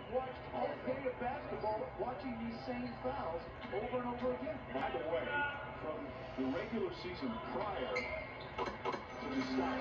have watched all day of basketball watching these same fouls over and over again. By the way, from the regular season prior to the stop.